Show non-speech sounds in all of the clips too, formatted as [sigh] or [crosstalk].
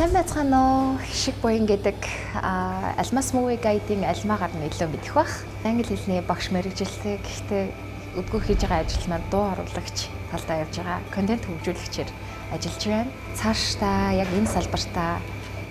Сайн байцгаана уу? Хишиг буян гэдэг алмас мууи гайдын альмаагаар нь илүү мэдэх бах. Англи хэлний багш мэрэгжилтэй гэхдээ өдгөө хийж байгаа ажил маань дуу оруулагч талдаа явж байгаа контент хөгжүүлэгчээр ажиллаж байна. Цааш та яг энэ салбартаа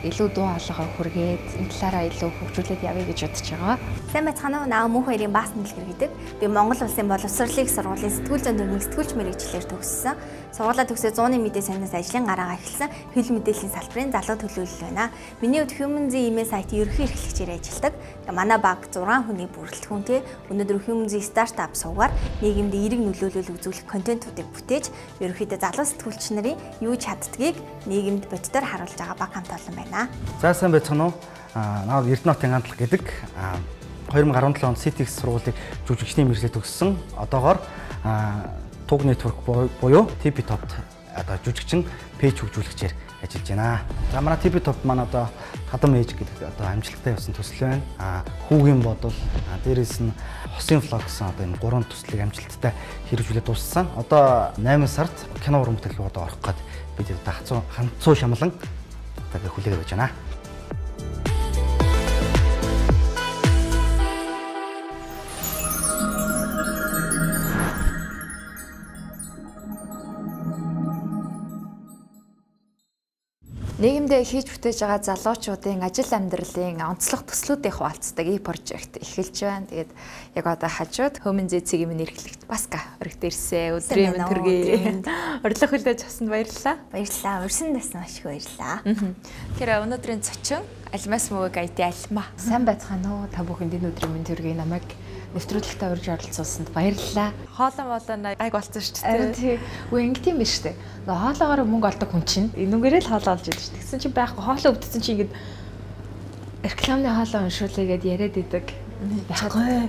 илүү дуу хоолойгоо хүргээд энэ талаараа илүү хөгжүүлээд явъя гэж бодож байгаа. Сайн байцгаана уу? Наа мөн хоёрын баасан дэлгэр гэдэг. Би Монгол Улсын боловсролын сургуулийн сэтгүүл зүйн төвийн сэтгүүлч мэрэгчлэр төгссөн. Сургуулаа төгсөө 100-ны мэдээ санаас ажлын гараагаа эхэлсэн. Хэл мэдээллийн салбарын залуу төлөөлөл байна. Миний хувьд Human Z email сайтын ерөнхий эрхлэгчээр ажилладаг. Манай баг 6 хүний бүрэлдэхүүнтэй өнөөдөр Human Z стартап сувгаар нийгэмд эерэг нөлөөлөл үзүүлэх контентуудыг бүтээж ерөнхийдөө залуу сэтгүүлч нарын юу чаддгийг нийгэмд боддоор харуулж байгаа баг хамт олон байна. За сайн байцгаана уу? Аа наад Эрдэнэтийн гандлага гэдэг 2017 онд CTX сургуулийг жүжигчний мэргэжлээ төгссөн. Одоогоор Туг network буюу TP Top-т одоо жүжигчин пэйж хөгжүүлэгчээр ажиллаж байна. За манай TP Top маань одоо хадам ээж гэдэг одоо амжилттай явсан төсөл байна. А хүүгийн бодол дээрээс нь хосын влог гэсэн одоо энэ гурван төслийг амжилттай хэрэгжүүлээд дууссан. Одоо 8 сард кино уран бүтээл рүү одоо орох гээд бид одоо хацуу ханцуу шамлан одоо хүлээгээд байна. Нийгэмдээ хийж бүтээж байгаа залуучуудын ажил амьдралын онцлог төслүүдийн хуваалцдаг и прожект эхэлж байна. Тэгээд яг одоо хажууд Хөмөн зэцгийн минь эрхлэгч Баска өргөд ирсэн. Өдрийн мэнд төргий. Урилга хүлээж авсанд баярлалаа. Баярлалаа. Урьсан дасан маш их баярлалаа. Тэгэхээр өнөөдрийн зочин Альмас мөвөг айти альма. Сайн байцгаана уу? Та бүхэнд энэ өдрийн мэнд төргий намайг нэвтрүүлэгтээ урьж оролцуулсанд баярлалаа. Хоолой молоо гайг болсон шүү дээ. Тийм. Үгүй ингэ тийм биш үү? Хоолоогоор мөнгө олдог хүн чинь энүүгээрээ л хоолоо олж идэв шүү дээ. Тэгсэн чинь байхгүй хоолоо өвдсөн чинь ингэдэг рекламны хоолоо уншуулъя гэд яриад идэг. Байхгүй.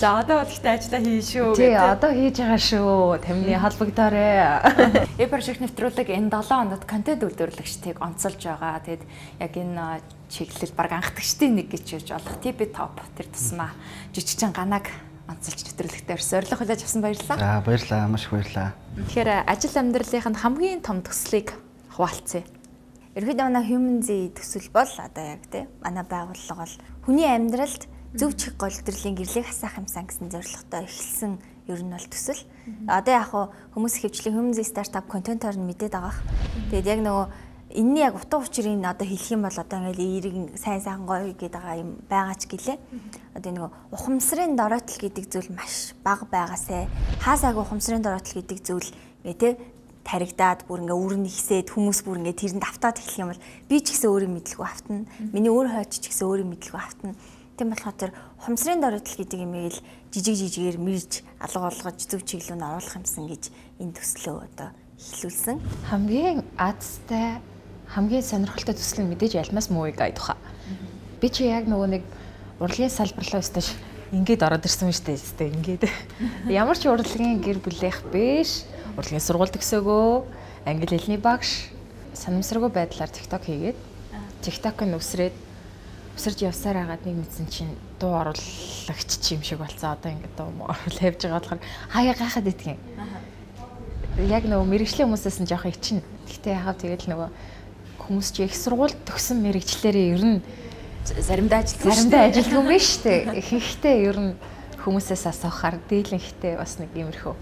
За одоо бол ихтэй ажиллаа хийн шүү. Тий, одоо хийж байгаа шүү. Тамины холбогдоорой. Э прожект нэвтрүүлэг энэ 7 хоногт контент үйлдвэрлэгчдийг онцолж байгаа. Тэгэд яг энэ чиглэл баг анхдагчдын нэг гэж юуж болох TP Top тэр тусмаа жижигчин ганаг онцолж нэвтрүүлэгтээ орсон. Урилга хүлээж авсан баярлалаа. За баярлалаа. Маш их баярлалаа. Тэгэхээр ажил амьдралынх нь хамгийн том төслийг хуваалцъя. Ерөнхийдөө манай human Z төсөл бол одоо яг тий манай байгууллага бол хүний амьдралд зөв чих голдрлийн гэрлийг хасаах юмсан гэсэн зорилготой эхэлсэн ер нь бол төсөл. Одоо яг хүмүүс хөвчлийн human Z стартап контентоор нь мэдээд байгаах. Тэгээд яг нөгөө энэний яг утга учирыг одоо хэлэх юм бол одоо ингээл эерэг сайн сайхан гоё гэдэг байгаа юм байгаа ч гэлээ. Одоо нөгөө ухамсарын дороотл гэдэг зүйл маш бага байгаасай. Хаасааг ухамсарын дороотл гэдэг зүйл ингээ тий таригдаад бүр ингээ нь ихсээд хүмүүс бүр ингээ тэрэнд автаад эхлэх юм бол би ч гэсэн өөрийн мэдлэгөө автна. Миний өөр хойч ч гэсэн өөрийн мэдлэгөө автна. Тийм болохоор тэр хумсрын дороотл гэдэг имийг л жижиг жижигээр мэрж алга болгож зөв чиглэлд оруулах юмсан гэж энэ төслөө одоо эхлүүлсэн. Хамгийн азтай хамгийн сонирхолтой төсөл нь мэдээж алмаас мууи гай тухай. Би чи яг нөгөө нэг урлагийн салбарлаа өсtöж ингээд ороод ирсэн юм шүү дээ. Ингээд ямар ч урлагийн гэр бүлийнх биш урлагийн сургууль төгсөөгөө англи хэлний багш санамсаргүй байдлаар TikTok хийгээд TikTok-ыг өсрээд өсөрж явсаар хагаад нэг мэдсэн чинь дуу оруулагч чи юм шиг болцсон. Одоо ингээд дуу оруулах явж байгаа болохоор хаяа гайхаад юм. Яг нөгөө мэрэгжлийн хүмүүсээс нь жоох ичнэ. Гэхдээ яхав тэгэл нөгөө хүмүүс чи их сургууль төгсөн мэрэгчлэрээ ер нь заримдаа ажилтдаг заримдаа ажилтдаг юм биш үү? Ихэнхдээ ер нь хүмүүсээс асуухаар дийлэнхтэй бас нэг иймэрхүү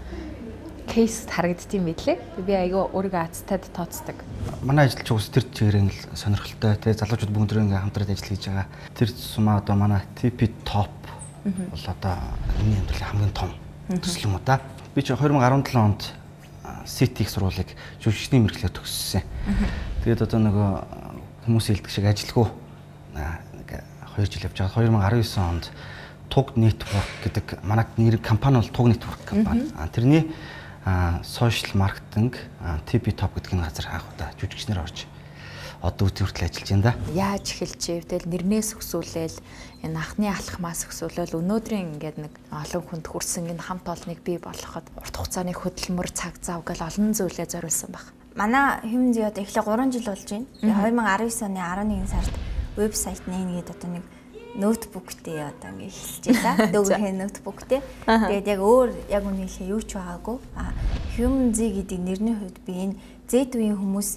кейс харагддсан мэдлээ. Би айгаа өөрийгөө азтад тооцдог. Манай ажилч ус тэр чигээр нь сонирхолтой те залуучууд бүгд ингээ хамтраад ажил хийж байгаа. Тэр сумаа одоо манай TP Top бол одоо миний амьдралын хамгийн том төсөл юм уу та. Би чи 2017 онд CT-х сургуулийг жүжигчний мэрэгчлэр төгссөн. Тэгээд одоо нөгөө хүмүүс хэлдэг шиг ажилгүй нэг 2 жил явж байгаа. 2019 онд Туг Network гэдэг манай нэр компани бол Туг Network компани. Тэрний сошиал маркетинг TP Top гэдэг энэ газар анх удаа жүжигчнэр орж одоо үт хүртэл ажиллаж байна да. Яаж эхэлж ивэл нэрнээс өсвүүлээл энэ анхны алхмаас өсвүүлэл өнөөдрийн ингээд нэг олон хүнд хүрсэн энэ хамт олныг бий болгоход урт хугацааны хөдөлмөр цаг зав гэл олон зүйлээ зориулсан баг. Манай Human Zero эхлээ 3 жил болж байна. 2019 оны 11 сард вебсайт нээгээд одоо нэг ноутбуктэй одоо ингээ эхэлж байла. [laughs] Дөгөхийн ноутбуктэй. Тэгээд яг өөр яг үнэхээр юу ч байгаагүй. А Human Z гэдэг нэрний хувьд би энэ Z үеийн хүмүүс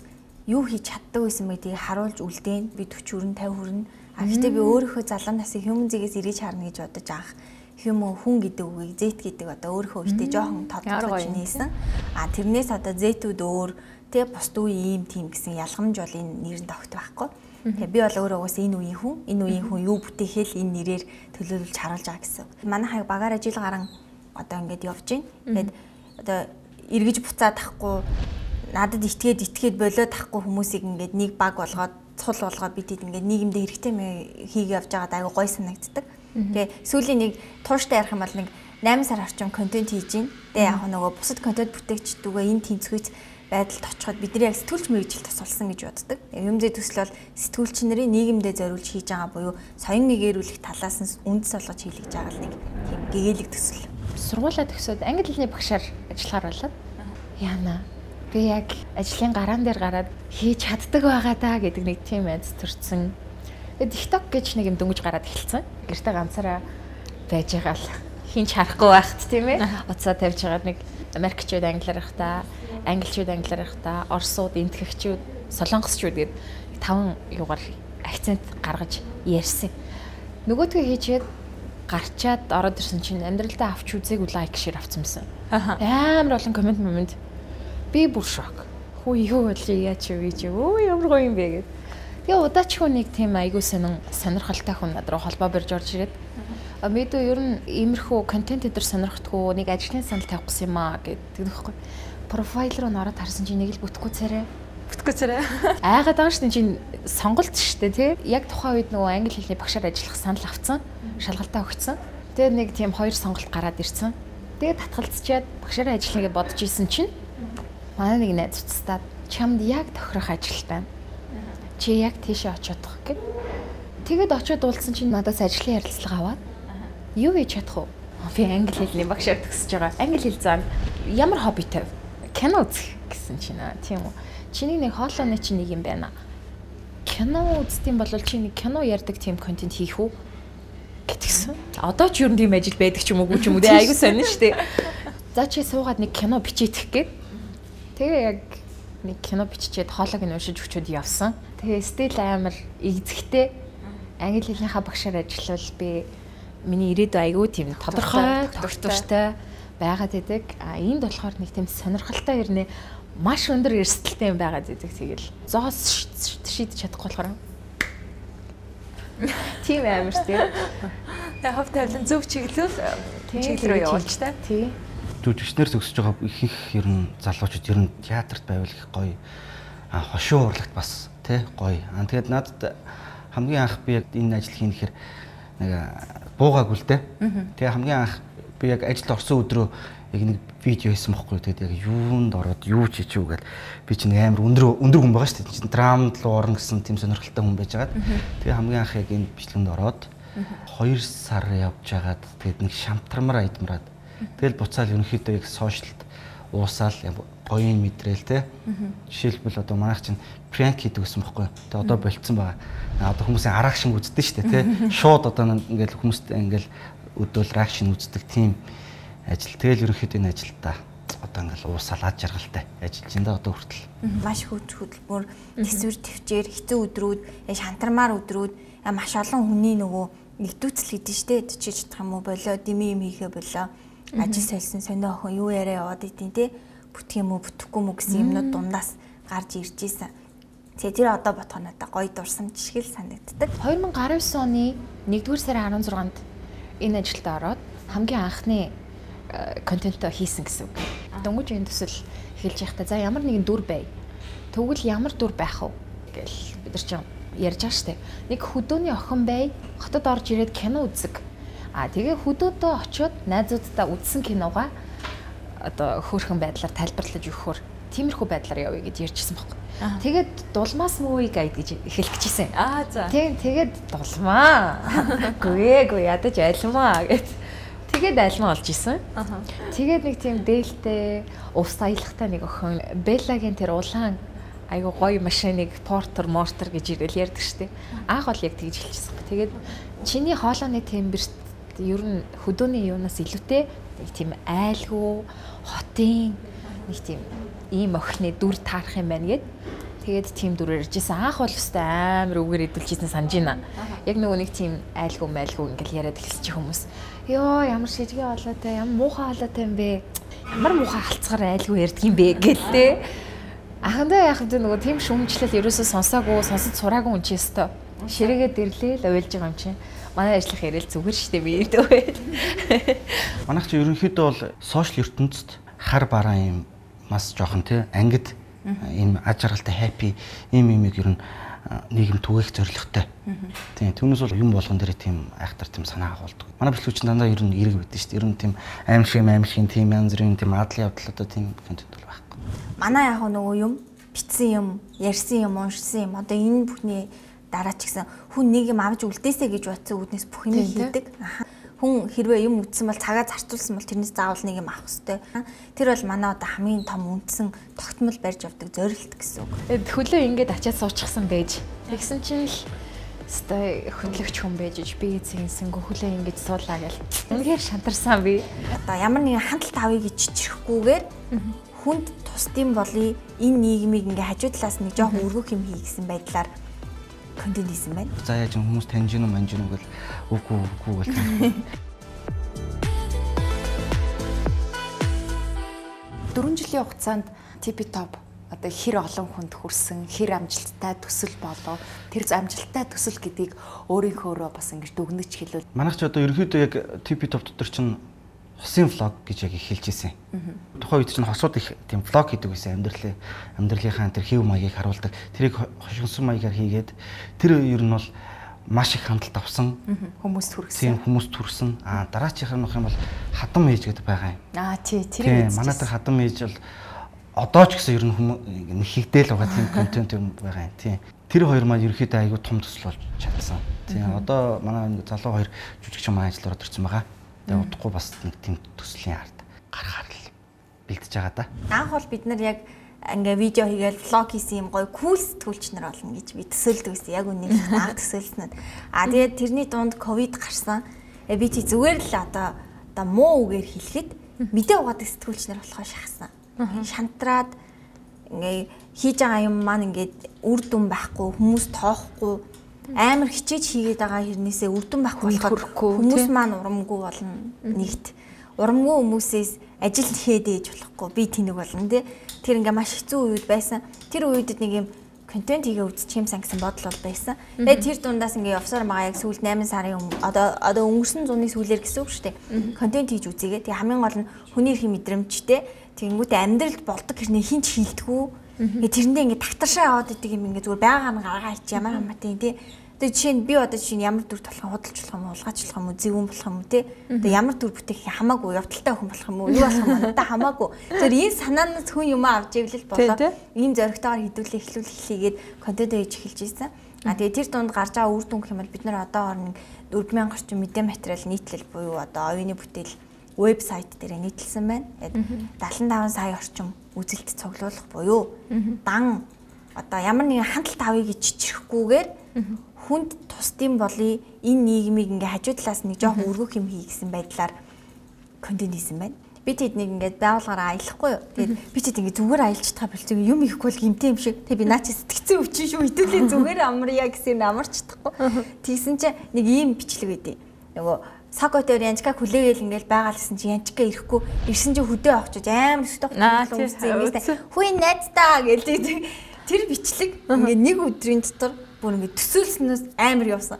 юу хийж чаддаг байсан гэдгийг харуулж үлдээн би 40 40 50 хүрнэ. А гэхдээ би өөрийнхөө залуу насыг human зэгээс ирэж харна гэж бодож анх human хүн гэдэг үгийг z гэдэг одоо өөрийнхөө ихтэй жоохон тодорхойлж нээсэн. А тэрнээс одоо z-үүд өөр тэг бусд үе ийм тийм гэсэн ялгамж бол энэ нэрэнд огт байхгүй. Тэгээ би бол өөрөө угаас энэ үеийн хүн, энэ үеийн хүн юу бүтээхэл энэ нэрээр төлөөлж харуулж байгаа гэсэн. Манай хайг багаараа жил гарan одоо ингээд явж байна. Тэгээд одоо эргэж буцаад тахгүй надад итгээд итгээд болоод тахгүй хүмүүсийг ингээд нэг баг болгоод цул болгоод бид ингээд нийгэмдээ хэрэгтэй мэ хийгээ явж байгаад айгу гой санагддаг. Тэгээ сүүлийн нэг тууштай ярих юм бол нэг 8 сар орчим контент хийж гин. Тэгээ яг нөгөө бусад контент бүтээгчдүүгээ энэ тэнцвэрт байдалд очиход бидний яг сэтгүүлч мэрэгжил тусалсан гэж боддог. Юм зэ төсөл бол сэтгүүлч нарын нийгэмдээ зориулж хийж байгаа буюу соён нэгэрүүлэх талаас нь үндэс олгож хийлгэж байгаа нэг тийм гэгээлэг төсөл. Сургуулаа төгсөөд англи хэлний багшаар ажиллахаар болоод яана би яг ажлын гараан дээр гараад хийж чаддаг байгаа даа гэдэг нэг тийм айц төрсэн. Тэгээд TikTok гэж нэг юм дөнгөж гараад эхэлсэн. Гэртээ ганцаараа байж байгаа л хинч харахгүй байхт тийм ээ. Уцаа тавьж байгаа нэг Америкчууд англиар их та, англичууд англиар их та, орсууд, энтгэгчүүд, солонгосчууд гээд таван юугаар акцент гаргаж ярьсан. Нөгөөдгөө хийчихэд гарчаад ороод ирсэн чинь амьдралдаа авч үзээгүй лайк шир авсан юмсан. Амар олон комент момент би бүр шок. Хүү юу болоо яач юу гэж өө ямар гоё юм бэ гэд. Тэгээ удаач хүн нэг тийм айгуу сонин сонирхолтой хүн над руу холбоо барьж орж ирээд Мэдүү ер нь иймэрхүү контент дээр сонирхдаггүй нэг ажлын санал тавих гэсэн юм аа гэдэг нөхгүй. Профайл руу нараад харсан чинь нэг л бүтэхгүй царай. Бүтэхгүй царай. [laughs] Айгаад байгаа дээ чинь сонголт дээ тий. Яг тухайн үед нөгөө англи хэлний багшаар ажиллах санал авцсан. Шалгалтаа өгсөн. Тэгээд нэг тийм хоёр сонголт гараад ирсэн. Тэгээд татгалзчаад багшаараа ажиллахыг бодож исэн чинь манай нэг найз уцстаад чамд яг тохирох ажил байна. Чи яг тийшээ очиод тах гэд. Тэгээд очиод уулзсан чинь надаас ажлын ярилцлага аваад юу хийж чадах вэ? Би англи хэлний багшаар төгсөж байгаа. Англи хэл зам ямар хоббитэй? Кино үзэх гэсэн чинь аа тийм үү. Чиний нэг хоолойны чинь нэг юм байна. Кино үзтiin бол чи нэг кино ярддаг тийм контент хийх үү? гэтгсэн. Одоо ч юу нэг тийм ажил байдаг ч юм уу ч юм уу те айгуу сонин штэ. За чи суугаад нэг кино бичээдэх гээд. Тэгээ яг нэг кино биччихэд хоолойг нь уншиж өчөөд явсан. Тэгээ стил амар игзэхтэй англи хэлнийхаа багшаар ажиллавал би миний ирээдүй айгүй тийм тодорхой тогтвортой байгаад идэг. А энд болохоор нэг тийм сонирхолтой ирнэ маш өндөр эрсдэлтэй юм байгаад идэг. Тэгэл зоос шийдэж чадахгүй болохоор тийм амар дээ. Тэгээ хов тавилан зөв чиглэл чиглэл рүү явуулж та. Тий. Жүжигчнэр төгсөж байгаа ихэнх ер нь залуучууд ер нь театрт байвал их гоё хошуу урлагт бас тий гоё. Аа тэгээд надад хамгийн анх би яг энэ ажил хийхээр нэг буугаагүй л дээ. Тэгээ хамгийн анх би яг ажилд орсон өдрөө яг нэг видео хийсэн бохгүй. Тэгээд яг юунд ороод юу ч хийчихв гэл би чинь амар өндөр өндөр хүн байгаа шүү дээ. Чинь драмд руу орно гэсэн тийм сонирхолтой хүн байж байгаад. Тэгээ хамгийн анх яг энэ бичлэгэнд ороод 2 сар явж байгаад тэгээд нэг шамтармар айдмараад тэгэл буцаал ерөнхийдөө яг сошиалд уусаал гоён мэдрээл те. Жишээлбэл одоо манайх чинь пранк хийдэг гэсэн бохгүй. Тэгээ одоо болцсон байгаа одоо хүмүүсийн аракшн үздэг шүү дээ тий. Шууд одоо ингээл хүмүүст ингээл өдөөл реакшн үздэг тийм ажил. Тэгэл ерөнхийдөө энэ ажилдаа одоо ингээл уусаалаад жаргалтай ажиллаж байна да одоо хүртэл. Маш хүч хөдөлмөр, төсвөр төвчээр хэцүү өдрүүд, шантармаар өдрүүд маш олон хүний нөгөө нэгдүүцэл гэдэг дээ. Чи чадах юм уу болоо, дими юм хийхэ болоо. Ажил сольсон сонио охин юу яриа яваад идэв тий. Бүтэх юм уу, бүтэхгүй юм уу гэсэн юмнууд дундаас гарч ирж исэн. Тэгээ тэр одоо нь надад гоё дурсамж шиг л санагддаг. 2019 оны 1-р сарын 16-нд энэ ажилд ороод хамгийн анхны контентоо хийсэн гэсэн үг. Дөнгөж энэ төсөл эхэлж байхдаа за ямар нэгэн дүр бай. Тэгвэл ямар дүр байх вэ гэл бид нар чинь ярьж байгаа штеп. Нэг хөдөөний охин бай, хотод орж ирээд кино үзэг. А тэгээ хөдөөдөө очиод найзуудтай үзсэн киногаа одоо хөөрхөн байдлаар тайлбарлаж өгөхөөр тиймэрхүү байдлаар явъя гэж ярьжсэн байхгүй. Тэгээд дулмаас movie guide гэж эхэлэх гэжсэн. Аа за. Тийм тэгээд дулмаа. Гүй гүй ядаж альмаа гэд. Тэгээд альмаа олж исэн. Тэгээд нэг тийм дээлтэй, ус аялахтай нэг охин Беллагийн тэр улаан айгу гоё машиныг портер мортер гэж ирэл ярьдаг штеп. Аах бол яг тэгж хэлчихсэн. Тэгээд чиний хоолойны темберт ер нь хөдөөний юунаас илүүтэй нэг тийм айлгүй хотын нэг тийм ийм охины дүр таарах юм байна гэд. Тэгээд тийм дүрээр иржсэн. Анх бол өстой амар үгээр идүүлчихсэн санаж байна. Яг нөгөө нэг тийм айлгуу майлгуу ингээл яриад эхэлчих хүмүүс. Йоо ямар шижгээ болоотой, ямар муухай болоотой юм бэ? Ямар муухай халцгаар айлгуу ярьдаг юм бэ гэлтэй. Ахандаа яах вэ нөгөө тийм шүмжлэл ерөөсөө сонсоогүй, сонсож сураагүй юм чи өстой. Ширэгээ дэрлээ л уйлж байгаа юм чинь манай ажиллах яриад зүгээр штэ би байл. Манайх чи ерөнхийдөө бол сошиал ертөнцид хар бараа юм мас жоохон тий ангид ийм аж аргалтай happy ийм юмыг ер нь нийгэм түгээх зорилготой. Тийм түүнээс бол юм болгон дээр тийм айхтар тийм санаа агуулдаг. Манай бичлэгч дандаа ер нь эрг байдаг шүү дээ. Ер нь тийм аимшиг аимшиг тийм янз бүрийн тийм адлын явдал одоо тийм контент бол байхгүй. Манай яг нөгөө юм битсэн юм, ярьсан юм, уншсан юм. Одоо энэ бүхний дараа ч гэсэн хүн нэг юм авч үлдээсэй гэж бодсон үднээс бүх юм хийдэг. Аха хүн хэрвээ юм үтсэн бол цагаа зарцуулсан бол тэрнээс заавал нэг юм авах хэрэгтэй. Тэр бол манай одоо хамгийн том үндсэн тогтмол барьж явдаг зорилт гэсэн үг. Хөлөө ингээд ачаад суучихсан байж. Тэгсэн чинь л стай хөндлөгч хүн байж би зинсэнгөө хөлөө ингэж суулаа гэл. Үнэхээр шантарсан би. Одоо ямар нэгэн хандлт авъя гэж чичрэхгүйгээр хүнд тусдсан болый энэ нийгмийг ингээ хажуу талаас нэг жоохон өргөх юм хий гэсэн байдлаар контент хийсэн байна. За яаж хүмүүс таньж гинүү манж гинүү гэл үгүй үгүй гэл. [laughs] Дөрвөн жилийн хугацаанд TP Top одоо хэр олон хүнд хүрсэн, хэр амжилттай төсөл болов, тэр амжилттай төсөл гэдгийг өөрийнхөөрөө бас ингэж дүгнэж хэлвэл. Манайх ч одоо ерөөхдөө яг TP Top дотор чинь хосын влог гэж яг эхэлж ирсэн. Тухайн үед чинь хосууд их тийм влог хийдэг байсан амьдралын амьдралынхаа тэр хэв маягийг харуулдаг. Тэрийг хошигнсон маягаар хийгээд тэр ер нь бол маш их хандлт авсан хүмүүст хүрсэн. Тийм хүмүүст хүрсэн. Аа дараачих нь юм бол хадам ээж гэдэг байгаа юм. Аа тий тэр тийм манай тэр хадам ээж бол одоо ч гэсэн ер нь хүмүүс хигдээл байгаа тийм контент юм байгаа юм. Тийм. Тэр хоёр маань ерөөхдөө айгүй том төсөл болж чадсан. Тийм одоо манай залуу хоёр жүжигч маань ажиллаар орсон байгаа. Тэгээ удахгүй бас нэг тийм төслийн ард гарахаар л бэлдэж байгаа да. Анх бол бид нар яг ингээ видео хийгээл влог хийсэн юм гоё кул сэтгүүлч нар болно гэж би төсөөлдөг гэсэн. Яг үнэ анх төсөөлснөд. А тэгээд тэрний дунд ковид гарсан. Э би тий зүгээр л одоо одоо муу үгээр хэлэхэд мэдээ угаадаг сэтгүүлч нар болохоо шахсан. Шантраад ингээ хийж байгаа юм маань ингээд үр дүн байхгүй хүмүүс тоохгүй амар хичээж хийгээд байгаа хэрнээсээ үрдэн байхгүй болохоор хүмүүс маань урамгүй болно нэгт урамгүй хүмүүсээс ажил хийгээд ээж болохгүй би тэнэг болно тий тэр ингээ маш хэцүү үед байсан тэр үед нэг юм контент хийгээ үзчих юм сан гэсэн бодол бол байсан. Тэгээд тэр дундаас ингээ явсаар байгаа яг сүүлд 8 сарын одоо одоо өнгөрсөн зуны сүүлээр гэсэн үг шүү дээ. Контент хийж үзээгээ. Тэгээ хамгийн гол нь хүний их мэдрэмжтэй. Тэгэнгүүтээ амьдралд болдог хэрнээ хинч хилдэггүй Тэгээ тэрэндээ ингээд тагтаршаа яваад идэг юм ингээд зүгээр байгаа нь гаргаа ич ямар хамаатай тий. Тэгээ жишээ нь би одоо жишээ нь ямар дүр толох худалч болох юм уу, улгаач болох юм уу, зэвүүн болох юм уу тий. Тэгээ ямар дүр бүтээх хамаагүй, явдалтай хүн болох юм уу, юу болох юм надад хамаагүй. Тэр энэ санаанаас хүн юм авч ивэл болоо. Ийм зоригтойгоор хідүүлээ эхлүүл эхлэгээд контент хийж эхэлж ийсэн. А тэгээ тэр дунд гарч байгаа үр дүн гэх юм бол бид нар одоо нэг 4000 орчим мэдээ материал нийтлэл буюу одоо оюуны бүтээл вебсайт дээр нийтэлсэн байна. 75 сая орчим үзэлт цуглуулах буюу дан одоо ямар нэгэн хандлт авъя гэж чичрэхгүйгээр хүнд тусдсан болый энэ нийгмийг ингээ хажуу талаас нэг жоохон өргөх юм хий гэсэн байдлаар контент хийсэн байна. Би тэднийг ингээд байгууллагаараа аялахгүй юу. Тэгээд би тэд ингээд зүгээр аялж чадхаа болчих юм ихгүй бол гимтэй юм шиг. Тэгээд би наа чи сэтгцэн өвчин шүү. Хэдүүлээ зүгээр амарья гэсэн амарч чадахгүй. Тэгсэн чинь нэг ийм бичлэг байдیں۔ Нөгөө саготоор янчка хүлээгээл ингээл байгаа гэсэн чи янчка ирэхгүй ирсэн чи хөдөө авчиж амар өстөх үзсэн юм байна. Хүй найздаа гэлээ тэр бичлэг ингээд нэг өдрийн дотор бүр ингээд төсөөлснөөс амар явсан.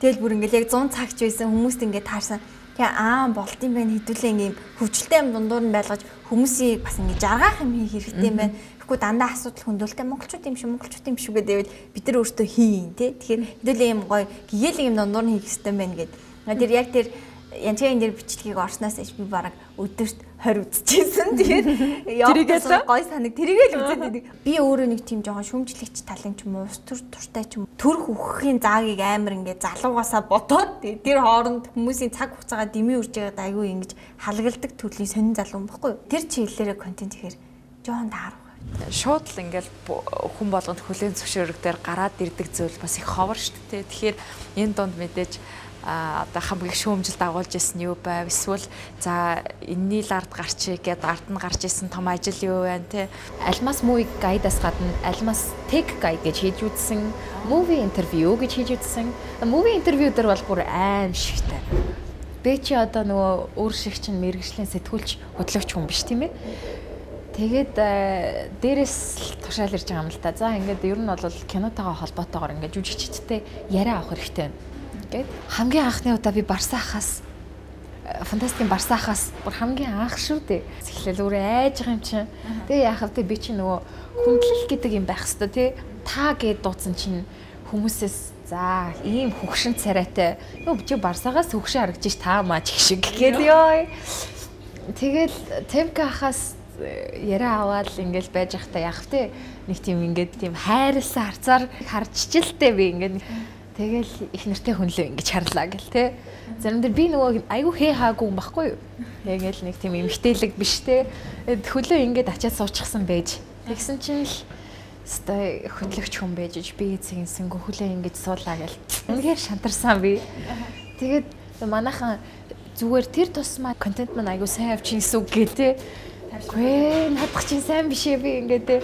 Тэгэл бүр ингээд яг 100 цагч байсан хүмүүст ингээд таарсан. Тэгээ аа болт юм байна хэдүүлээ ингээд хөвчлөлтэй юм дундуур нь байлгаж хүмүүсийг бас ингээд жаргаах юм хийх хэрэгтэй юм байна. Тэгэхгүй дандаа асуудал хөндөлтэй монголчууд юм шиг монголчууд юм шиг гэдэг бид нар өөртөө хийн тий. Тэгэхээр хэдүүлээ юм гоё гэгээлэг юм дундуур нь хийх хэрэгтэй байна гэдэг Тэр яг тэр янчгийн дээр бичлэгийг орсноос ич би бараг өдөрт 20 үзчихсэн. Тэгээд [laughs] тэрийгээ гой санаг тэрийгээ л үзээд. Би өөрөө нэг тийм жоохон шүмжлэгч талын ч юм уу, төр туртай ч юм төрх өгөхийн заагийг амар ингээ залуугасаа бодоод тэр хооронд хүмүүсийн цаг хугацаагаа дэмий үрж байгаад айгүй ингэж халгалдаг төрлийн сонин залуу байхгүй юу? Тэр чиглэлээрээ контент ихээр жоохон таарах шууд л ингээл хүн болгонд хүлэн зөвшөөрөг дээр гараад ирдэг зүйл бас их ховор шүү дээ. Тэгэхээр энэ донд мэдээж одоо хамгийн шүүмжил дагуулж исэн юу байв? Эсвэл за энэний лард гарчиг гэд ард нь гарч исэн том ажил юу вэ те? Альмас мууиг гайдаас гадна альмас тег гайд гэж хийж үзсэн movie interview гэж хийж үзсэн. Movie interview дээр бол бүр аим шигтэй. Бэ чи одоо нөгөө өөр шиг чинь мэрэгжлийн сэтгүүлч хөтлөгч хүн биш тийм ээ. Тэгээд э, дээрэс тушаал ирж байгаа юм л та. За ингээд ер нь бол кинотойгоо холбоотойгоор ингээд жүжигчдтэй яриа авах хэрэгтэй байна Гэт хамгийн анхны удаа би Барсаахаас э, фантастикийн Барсаахаас бүр хамгийн анх шүү дээ. Эхлээл өөрөө айж байгаа юм чинь. Тэгээ яахав те би чи нөгөө хүндлэл гэдэг юм байх хэвээр те. Та гэд дуудсан чинь хүмүүсээс за ийм хөгшин царайтай юу чи Барсаагаас хөгшин харагдаж ш таамаа ч шиг гээл ёо. Тэгэл Темка хахаас э, яриа аваад ингээл байж захта яах вэ? Нэг тийм ингээд тийм хайрлсан харцаар харж ч л дээ би ингээд Тэгэл их нэртэй хүнлээ ингэж харлаа гэл те. Заримдаа би нөгөө айгүй хээ хаагүй юм баггүй юу. Тэгэл нэг тийм эмгтээлэг биш те. Хөлөө ингэж ачаад суучихсан байж. Тэгсэн чинь л стай хөдлөгч хүн байж би цэгэнсэнгөө хөлөө ингэж суулаа гэл. Үнэхээр шантарсан би. Тэгээд манайхан зүгээр тэр тусмаа контент маань айгүй сайн авчихсан зүг гэл те. Гүй надах чинь сайн биш ээ би ингээд те.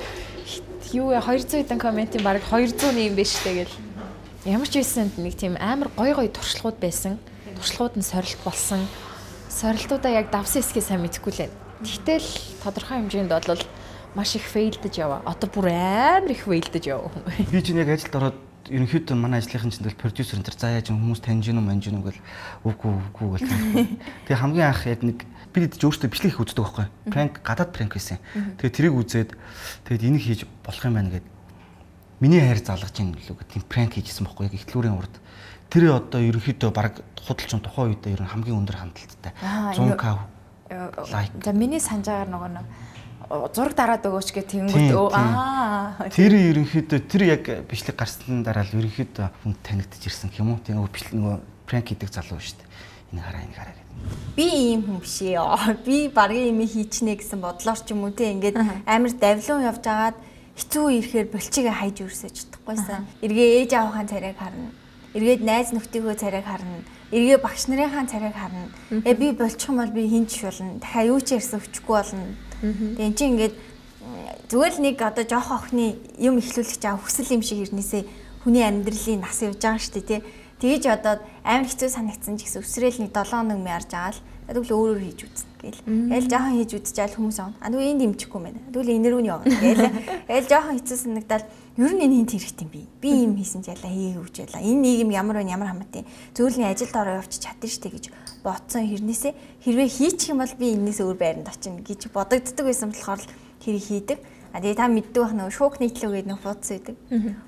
Юу 200 хэдэн комментийн баг 200 нэм биш те гэл Ямар ч үсэнд нэг тийм амар гой гой туршлагууд байсан. Туршлагууд нь сорилт болсон. Сорилтуудаа яг давсан хэсгээ сайн мэдэхгүй лээ. Тэгтэл тодорхой хэмжээнд бол маш их фейлдэж яваа. Одоо бүр амар их фейлдэж яваа. Би чинь яг ажилд ороод ерөнхийдөө манай ажлынхан чинь продюсер энэ заа яаж хүмүүс таньж гинүү маньж гинүү гэл үгүй үгүй гэл. Тэгээ хамгийн анх яг нэг би ч өөртөө бичлэг их үздэг байхгүй. Пранк гадаад пранк байсан. Тэгээ тэрийг үзээд тэгээд энийг хийж болох юм байна гэд миний хайр залгаж ийн лүү гэх тийм пранк хийжсэн байхгүй яг ихтлүүрийн урд. Тэр одоо ерөнхийдөө баг худалчин тухайн үедээ ер нь хамгийн өндөр хандлттай 100к лайк. за миний санджаагаар нөгөө нэг зураг дараад өгөөч гэх тэнгүүд аа. Тэр ерөнхийдөө тэр яг бичлэг гарсны дараа л ерөнхийдөө хүн танигдж ирсэн юм уу? Тийм бичлэг нөгөө пранк хийдэг залуу шүү дээ. Энэ хараа энэ хараа би ийм хүн биш ээ би баргийн юм хийчнэ гэсэн бодлоор ч юм уу тийм ингээд амар давлуун явж агаад хэцүү ирэхээр болчигээ хайж өрсөж чадахгүйсэн. Эргээ ээж аавынхаа царайг харна. Эргээд найз нөхдийнхөө царайг харна. Эргээ багш нарын царайг харна. Э би болчих юм бол би хинч болно. Дахиад юу ч ярьсан өчгүй болно. Тэгээ эн чинь ингээд зүгээр л нэг одоо жоох охины юм ихлүүлэх чаа хүсэл юм шиг ирнээсээ хүний амьдралын нас явж байгаа шүү дээ тий. Тэгэж одоо амар хэцүү санагдсан ч гэсэн өсрөөл нэг 7 хоног мярж байгаа л тэгвэл өөрөөр хийж үзнэ гээл. Тэгэл жоохон хийж үдчихэл хүмүүс авна. А нүг энд дэмжихгүй байна. Тэгвэл энэ рүү нь явна гээл. Тэгэл жоохон хэцүү санагдал ер нь энэ хинт хэрэгтэй юм би. Би юм хийсэн ч ялаа хийгээгүй ч ялаа. Энэ нийгэм ямар вэ ямар хамаатай. Зөвлөлийн ажилд ороо явчих чадна штэ гэж бодсон хэрнээсээ хэрвээ хийчих юм бол би энэс өөр байранд очино гэж бодогддог байсан болохоор хэрэг хийдэг. А тэгээ та мэддэг байх нөгөө шуук нийтлүү гэдэг нэг фуудс байдаг.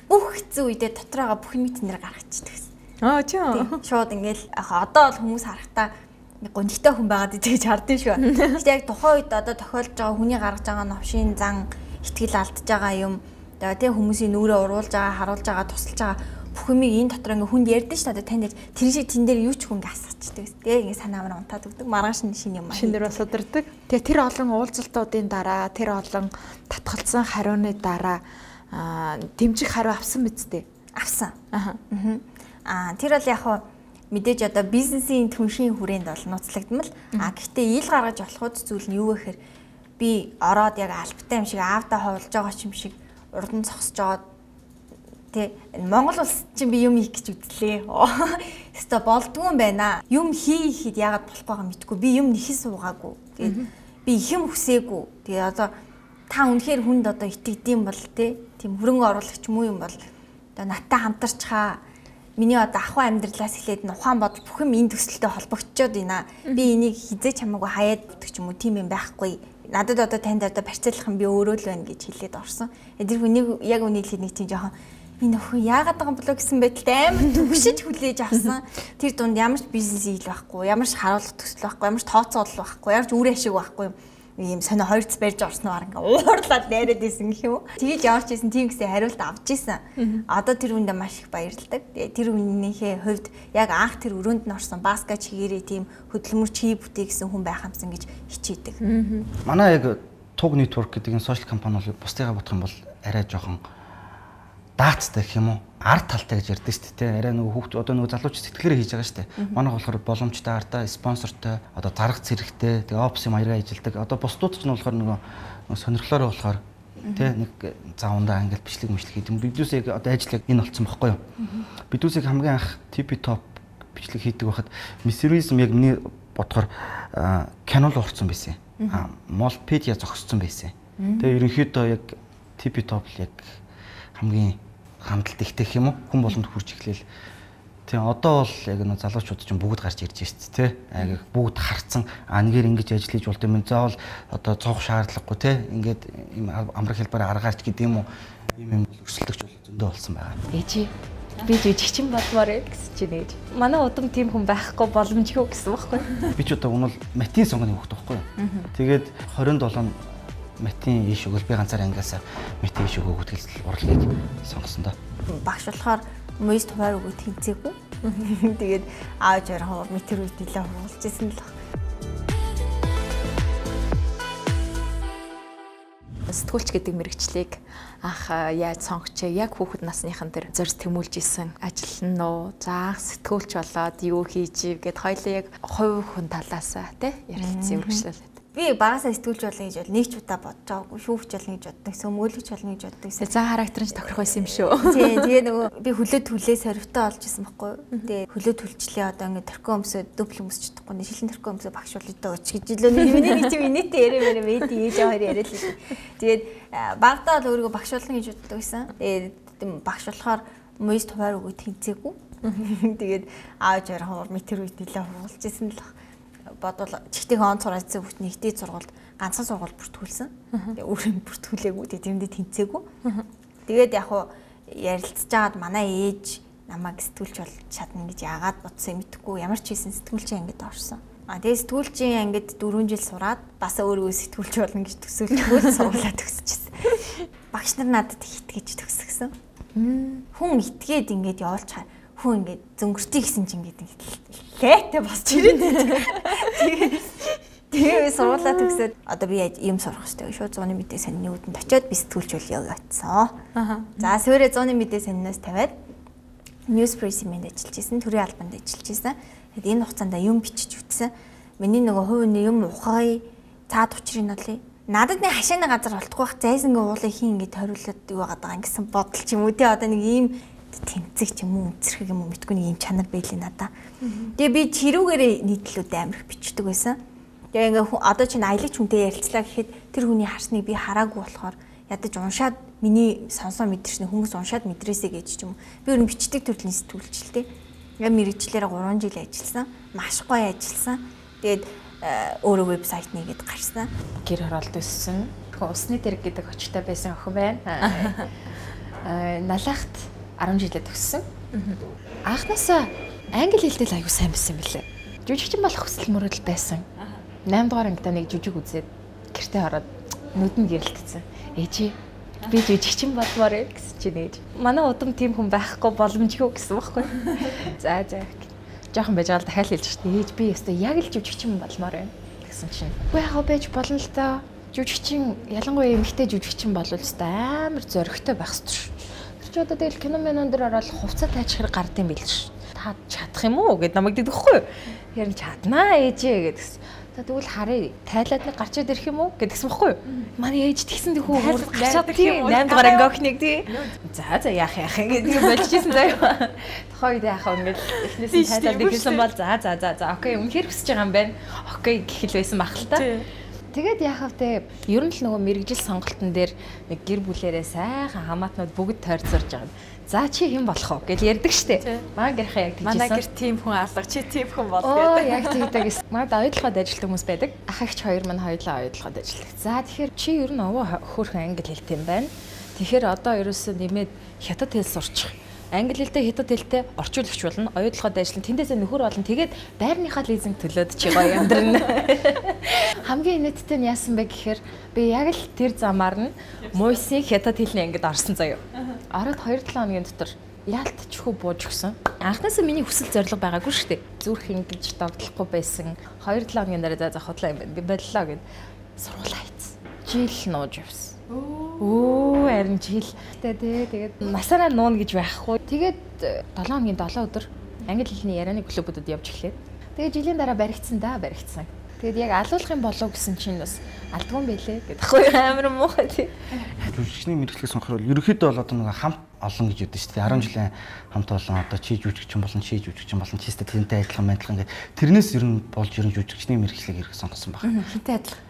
Бүх хэцүү үедээ дотроогоо бүх митнэр гаргачихдаг. Аа тийм. Шууд ингээл одоо бол хүмүүс харахтаа гонхтой хүн байгаад идэж хардсан шүү. [laughs] Гэтэ яг тухайн үед одоо тохиолдож байгаа хүний гаргаж байгаа новшийн зан ихтгэл алдж байгаа юм. Тэгээ тэг хүмүүсийн нүрээ уруулж байгаа, харуулж байгаа, тусалж байгаа бүх юмыг энэ дотор ингээ хүнд ярьдэн шүү дээ. Танд тэр шиг тэн дээр юу ч хүн асуучдаг. Тэгээ ингээ санаа маа унтаад өгдөг. Маргааш нь шинэ юм аа. Шинээр бас удирдаг. Тэгээ тэр олон уулзалтуудын дараа, тэр олон татгалцсан хариуны дараа дэмжих хариу авсан биз дээ. Авсан. Аа тэр бол яг хаа мэдээж одоо бизнесийн түншийн хүрээнд бол нууцлагдмал а гэхдээ ил гаргаж болохуд зүйл нь юу вэ гэхээр би ороод яг альбтай юм шиг аавда ховлж байгаа юм шиг урд нь зогсож байгаа тий Монгол улс чинь би юм хийх гэж үзлээ. Хэвээ [laughs] болдгүй юм байна. Юм хийхэд яагаад болохгүй байгаа мэдгүй. Би юм нэхэл суугаагүй. Тэгээд би их юм хүсээгүй. Тэгээд одоо та үнэхээр хүнд одоо итгэдэм бол тий тийм хөрөнгө оруулагч муу юм бол одоо наттай хамтарчхаа миний одоо ахуй амьдралаас эхлээд нь ухаан бодол бүх юм энэ төсөлтөд холбогдчоод байна. Би энийг хизээч хамаагүй хаяад бүтэх ч юм уу тийм юм байхгүй. Надад одоо танд одоо барьцаалах юм би өөрөө л байна гэж хэлээд орсон. Э, тэр хүнийг яг үнийг хэлэхэд нэг тийм жоохон энэ өхөө яагаад байгаа болоо гэсэн байдалтай амар төгшөж хүлээж авсан. Тэр дунд ямар ч бизнес ил байхгүй, ямар ч харуулах төсөл байхгүй, ямар ч тооцоолол байхгүй, ямар ч үр ашиг байхгүй юм ийм сонио хоёр цэс барьж орсноор ингээ уурлаад найраад исэн гэх юм. Тэгэж явж исэн тийм гэсэн хариулт авч исэн. Одоо тэр хүндээ маш их баярлдаг. Тэр хүнийхээ хувьд яг анх тэр өрөөнд нь орсон баска чигээрээ тийм хөдөлмөрч хий бүтээ гэсэн хүн байх юмсан гэж хичээдэг. Манай яг Туг network гэдэг энэ сошиал компани бол бусдыгаа бодох юм бол арай жоохон даацтай гэх юм уу арт талтай гэж ярьдээ шүү дээ. Арай нөгөө хүүхд одоо нөгөө залууч сэтгэлээрээ хийж байгаа шүү дээ. Манайх болохоор боломжтой артаа спонсортой одоо зарга зэрэгтэй тэгээ опс юм аягаа ижилдэг. Одоо бусдууд ч нь болохоор нөгөө сонирхлоороо болохоор тэ нэг завандаа англи бичлэг мэтлэг хийдэг. Бидүүс яг одоо ажил яг энэ болцсон байхгүй юу? Бидүүс яг хамгийн анх TP top бичлэг хийдэг байхад мистеризм яг миний бодохоор кино л орсон байсан. Аа молпедиа зогссон байсан. Тэгээ ерөнхийдөө яг TP top л яг хамгийн хандлт ихтэй гэх юм уу хүн болгонд хүрч эхлээл Тийм одоо бол яг нэг залуучууд ч бүгд гарч ирж байна шүү дээ. Яг бүгд харцсан а нэгээр ингэж ажил хийж болт юм. Заавал одоо цоох шаардлагагүй те ингээд ийм амрах хэлбэрээр аргаарч гэдэг юм уу? Ийм юм өрсөлдөгч бол зөндөө болсон байгаа. Ээжи би жижигчин болмоор ээ гэсэн чи нээж. Манай удам тийм хүн байхгүй боломжгүй гэсэн байхгүй. Би ч одоо уул матин сонгоны хөхт байхгүй. Тэгээд 27 матин ийш өгөл би ганцаар ангиасаа матин ийш өгөө гүтгэл урлагийг сонгосон доо. Багш болохоор мост хуваар өгөө тэнцээгүй. [laughs] Тэгээд ааж ярах метр үед нэлээ хуулж исэн л байна. сэтгүүлч гэдэг мэрэгчлийг анх яаж сонгочээ яг хүүхэд насныхан дээр зорь тэмүүлж исэн ажил нь уу заах сэтгүүлч болоод юу хийж гэд хоёлоо яг хувь хүн талаасаа тий ярилцсан үргэлжлүүлээд Би багасаа сэтгүүлч болно гэж бол нэг ч удаа бодож байгаагүй. Шүүгч болно гэж боддог, сөмөөлөгч болно гэж боддог. За характер нь тохирох байсан юм шүү. Тий, тэгээ нөгөө би хөлөө түлээ сорвтой олж исэн байхгүй. Тэгээ хөлөө түлчлээ одоо ингэ торкон өмсөө дубль өмсч чадахгүй. Шилэн торкон өмсөө багш бол өдөө өч гэж илүү миний нэг тийм инээтэй яриа мэрэ мэд ээж аваар яриад л. Тэгээд багтаа л өөрийгөө багш болно гэж боддог байсан. Тэгээд багш болохоор мост хуваар өгөө тэнцээгүй. Тэгээд ааж ярах метр үед нэлээ хуулж исэн л байна бодвол чихтийн он цурайцсан хүүхд нэгдээ сургуульд ганцхан сургууль бүртгүүлсэн. Тэгээ өөрөө бүртгүүлээгүй тиймдээ тэнцээгүй. Тэгээд яг хуу ярилцж байгаад манай ээж намайг сэтгүүлч бол чадна гэж яагаад бодсон мэдхгүй ямар ч хийсэн сэтгүүлчийн ангид орсон. А тэгээ сэтгүүлчийн ангид 4 жил сураад бас өөрөө сэтгүүлч болно гэж төсөөлчихгүй [laughs] сургуулаа төгсчихсэн. Багш нар надад их итгэж төгсгсөн. Хүн итгээд ингээд явуулж чаа хүн ингээд зөнгөртий гэсэн чинь ингээд лээтэй босч ирээд. Тэгээ сургуулаа төгсөөд одоо би юм сурах хэрэгтэй. Шууд 100-ны мэдээ санины үүдэнд очиод би сэтгүүлч бол явагдсан. За сүүрээ 100-ны мэдээ санинаас тавиад newspress-ийн ажиллаж исэн, төрийн албанд ажиллаж исэн. Тэгэд энэ хугацаанд юм бичиж үтсэн. Миний нөгөө хувийн юм ухаая цаад учрыг нолъё надад нэг хашааны газар болтгүй бах зайсангийн уулыг хин ингэ тойруулаад юу байгаа гэсэн бодол ч юм уу тий одоо нэг ийм тэнцэг ч юм уу үнцэрхэг юм уу мэдгүй нэг юм чанар байлээ надаа. Тэгээ би тэрүүгээрээ нийтлүүд амирх бичдэг байсан. Тэгээ ингээ одоо чинь аялагч хүнтэй ярилцлаа гэхэд тэр хүний харсныг би хараагүй болохоор ядаж уншаад миний сонсоо мэдэрчний хүмүүс уншаад мэдрээсэй гэж ч юм. Би өөр бичдэг төрлийн сэтгүүлчлээ. Яг мэрэгчлэрээ 3 жил ажилласан. Маш гоё ажилласан. Тэгээд э, өөрөө вебсайт нэгэд гарсан. Гэр хороолт өссөн. Усны дэрэг гэдэг очтой байсан охин байна. [laughs] Налахт 10 жилээ төгссөн. Анхнаасаа англи хэлтэй л аягүй сайн байсан билээ. Жүжигчин болох хүсэл мөрөдөл байсан. 8 дугаар ангидаа нэг жүжиг үзээд гэртээ ороод нүдэнд гэрэлтсэн. Ээжи би жүжигчин болмоор ээ гэсэн чинь ээж. Манай удам тийм хүн байхгүй боломжгүй гэсэн байхгүй. [laughs] За за. Жохон байж байгаа л дахиад хэлж штэ. Ээж би өстой яг л жүжигчин болмоор байна гэсэн чинь. Үгүй яхаа байж болно л доо. Жүжигчин ялангуяа эмэгтэй жүжигчин болвол өстой амар зөрөгтэй байх ёстой шүү чи одоо тэгэл кино менон дээр ороод хувцас тайчих хэрэг гардыг билж та чадах юм уу гэд намайг дэгдэхгүй. Нь чаднаа ээжээ гэдгс. За тэгвэл харъя. Тайлаад нэг гарч ирэх юм уу гэдгсэн баггүй юу? Манай ээж тэгсэн тэхүү гарчаад ирэх юм уу? 8 дугаар ангиохныг тий. За за яах яах гэдэг болчихсон заяа. Тохойд яах вэ ингээд эхнээс нь тайлаад ирсэн бол за за за за окей үнэхээр хүсэж байгаа юм байна. Окей гэх л байсан баг л та. Тэгээд яхав те ер нь л нөгөө мэрэгжил сонголтын дээр нэг гэр бүлэрээ сайхан хамаатнууд бүгд тойрцорж байгаа. За чи хэн болох вэ гэж ярьдаг штэ. Маа гэрхээ яг тийжсэн. Манай гэр тийм хүн алга чи тийм хүн бол гэдэг. Яг тийдэг. Маад ойлгоход ажилтдаг хүмүүс байдаг. Ах эгч хоёр мань хоёулаа ойлгоход ажилладаг. За тэгэхээр чи ер нь овоо хөөрхөн англи хэлтэй юм байна. Тэгэхээр одоо ерөөсөө нэмээд хятад хэл сурчих англи хэлтэй хятад хэлтэй орчуулагч болно оюутлахад ажиллана тэндээсээ нөхөр болно тэгээд байрныхаа лизинг төлөөд чи гоё амьдрна [laughs] хамгийн нийтдээ нь яасан бэ гэхээр би яг л тэр замаар нь муйсын хятад хэлний ангид орсон заяа ороод 2-7 хоногийн дотор яалтчгүй бууж өгсөн. Анхнаасаа миний хүсэл зориг байгаагүй шүү дээ. Зүрх ингэж догтлохгүй байсан. 2-7 хоногийн дараа за за худлаа юм байна. Би боллоо гэд сургуулаа хийсэн. Жил нууж явсан. Өө харин жилтэй тий. Тэгээд насаараа нууна гэж байхгүй. Тэгээд 7 хоногийн 7 өдөр англи хэлний ярианы клубуудад явж эхлээд. Тэгээд жилийн дараа баригдсан да баригдсан. Тэгээд яг алуулах юм болов гэсэн чинь бас алдгүй юм байлээ гэдэгхгүй амар муухай тий. Жүжигчний мэрэгчлэг сонхор бол ерөөхдөө бол одоо нэг хамт олон гэж яддаг шүү дээ. 10 жилийн хамт олон одоо чи жүжигчин болон чи жүжигчин болон чи өстө тэрнтэй адилхан адилхан гэдэг. Тэрнээс ер нь болж ер нь жүжигчний мэрэгчлэг хэрэг сонгосон байна. Хинтэй адилхан.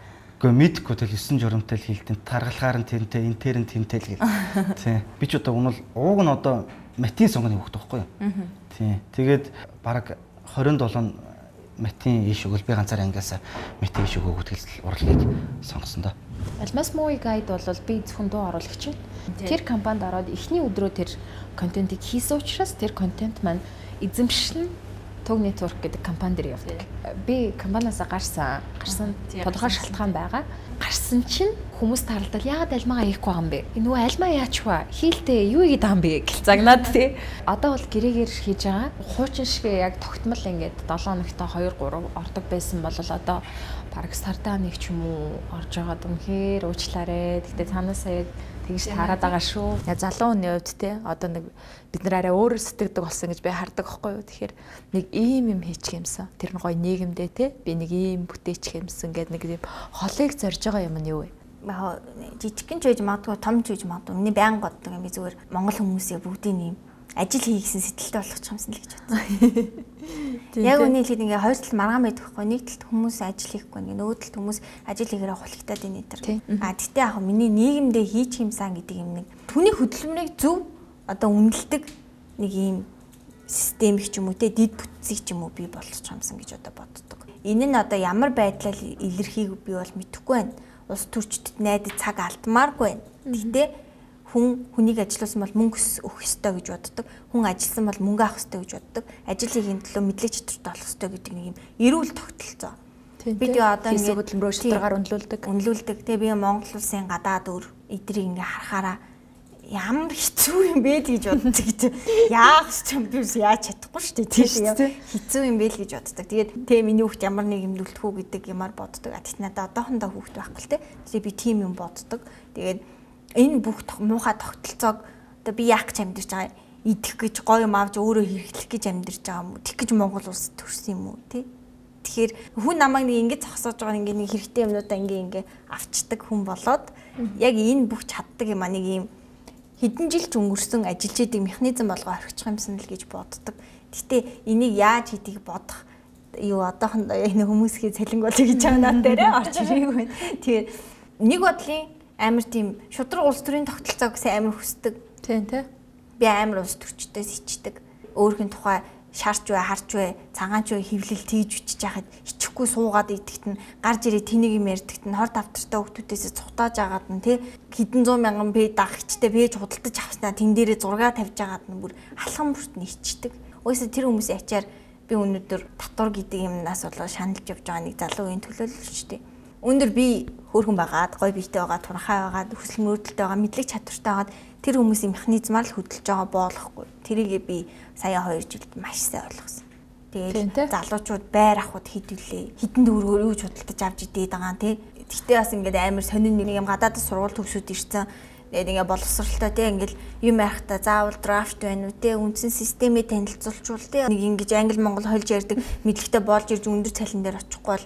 Гэхдээ мэдхгүй тэл 9 журамтай л хийлтэн таргалахаар нь тэнтэй энэ тэр нь тэнтэй л [laughs] гэл. Тий. Би ч одоо унал ууг нь одоо матин сонгоны хөхт байхгүй юу? Тий. Тэгээд баг 27 матин ийш өгөл би ганцаар ангиасаа матин ийш өгөө гүтгэл урлагийг сонгосон доо. Алмаз Movie Guide бол би зөвхөн дуу оруулагч. Тэр компанид ороод эхний өдрөө тэр контентыг хийсэн учраас тэр контент маань эзэмшил Tog Network гэдэг компани дээр явдаг. Би компаниас гарсан. Гарсан тодорхой шалтгаан байгаа. Гарсан чинь хүмүүс таалдал яагаад альмагаа хийхгүй байгаа юм бэ? Нөгөө альмаа яач вэ? Хийлтэй юу байгаа юм бэ гэл загнаад тий. Одоо бол гэрээгээр хийж байгаа. Хуучин шиг яг тогтмол ингээд 7 хоногтой 2 3 ордог байсан бол одоо бараг сардаа нэг ч юм уу орж байгаад үнэхээр уучлаарэ. Гэтэ цаанаас яг тэгж таарад байгаа шүү. Я залуу хүний хувьд те одоо нэг бид нар арай өөрөөр сэтгэдэг болсон гэж би хардаг байхгүй юу. Тэгэхээр нэг ийм юм хийчих юмсан. Тэр нь гоё нийгэмдээ те би нэг ийм бүтээчих юмсан гэдэг нэг юм холыг зорж байгаа юм нь юу вэ? жижигхэн ч байж магадгүй том ч байж магадгүй. Миний байнга боддог юм би зүгээр монгол хүмүүсийн бүгдийн юм ажил хий гэсэн сэтгэлтэй болгочих юмсан л гэж бодсон. Яг үнийг хэлэхэд ингээ хоёр тал маргаан байдаг хгүй нэг талд хүмүүс ажил хийхгүй ингээ нөгөө талд хүмүүс ажил хийгээрээ хулигтаад байна энэ төр. А тэгтээ яг миний нийгэмдээ хийчих юмсан гэдэг юм нэг түүний хөдөлмөрийг зөв одоо үнэлдэг нэг юм систем их ч юм уу те дид бүтцийг ч юм уу бий болгочих юмсан гэж одоо боддог. Энэ нь одоо ямар байдлаар илэрхийг би бол мэдэхгүй байна. Улс төрчдөд найдаж цаг алдмааргүй байна. Гэтэ хүн хүнийг ажилуулсан бол мөнгө өгөх ёстой гэж боддог. Хүн ажилласан бол мөнгө авах ёстой гэж боддог. Ажлын төлөө мэдлэг чөтөрт олох ёстой гэдэг нэг юм эрүүл тогтолцоо. Би тэгээ одоо ингэ хөдөлмөрөө шалтгагаар үнэлүүлдэг. Үнэлүүлдэг. Тэгээ би Монгол улсын гадаад өр эдрийг ингээ харахаараа ямар хэцүү юм бэ гэж боддог гэж [laughs] яах ч юм би яаж чадахгүй шүү дээ тийм хэцүү юм бэ л гэж боддог. Тэгээд тэ миний хүүхд ямар нэг юм нүлтхүү гэдэг юмар боддог. Тэгт надад одоохондоо хүүхд байхгүй л те. Тэгээд би тийм юм боддог. Тэгээд энэ бүх муухай тогтолцоог одоо би яах гэж амьдарч байгаа идэх гэж гоё юм авч өөрөө хэрэглэх гэж амьдарч байгаа юм уу? Тэг гэж Монгол улс төрсөн юм уу тий? Тэгэхээр хүн намайг нэг ингэж зогсоож байгаа ингээ нэг хэрэгтэй юмнуудаа ингээ ингээ авчдаг хүн болоод яг энэ бүх чаддаг юм а нэг юм хэдэн жил ч өнгөрсөн ажиллаж идэг механизм болгоо орхичих юмсан л гэж боддог. Гэтэ энийг яаж хийдгийг бодох юу одоохондоо энэ хүмүүсийн цалинг болж гэж байгаа надад дээр орж ирээгүй. [laughs] Тэгээд нэг бодлын амар тийм шудраг улс төрийн тогтолцоог гэсэн амар хүсдэг. Тийм тий. Би амар улс төрчдөөс ичдэг. Өөрхийн тухай шарч бай, харч бай, цагаанч бай хөвлөл тийж үчиж яхад ичихгүй суугаад идэгт нь гарч ирээ тэнийг юм ярьдагт нь хор давтартай хүмүүсээс цухтааж агаад нь тий хэдэн зуун мянган пэйж дагагчтай пэйж худалдаж авснаа тэн дээрээ зураг тавьж агаад нь бүр алхам бүрт нь ичдэг. Угсаа тэр хүмүүсийн ачаар би өнөөдөр татвар гэдэг юмнаас болоо шаналж явж байгаа нэг залуу үеийн төлөөлөл шүү дээ Өндөр би хөөрхөн байгаад, гой биетэй байгаа, турхай байгаад, хүсэл мөрөдөлтэй байгаа, мэдлэг чадвартай байгаад тэр хүмүүсийн механизмаар л хөдөлж байгаа боолохгүй. Тэрийг би сая 2 жилд маш сайн ойлгосон. Тэгээд залуучууд байр ахуйд хідүүлээ. Хідэн дөрөөр юу ч худалдаж авч идээд байгаа тий. Тэгтээ бас ингээд амар сонин нэг юм гадаадд сургууль төгсөд ирсэн. Тэгээд ингээ боловсралтай тий ингээл юм ярихтаа заавал драфт байна уу тий үндсэн системээ танилцуулчвал тий нэг ингэж англи монгол хойлж ярьдаг мэдлэгтэй болж ирж өндөр цалин дээр очихгүй бол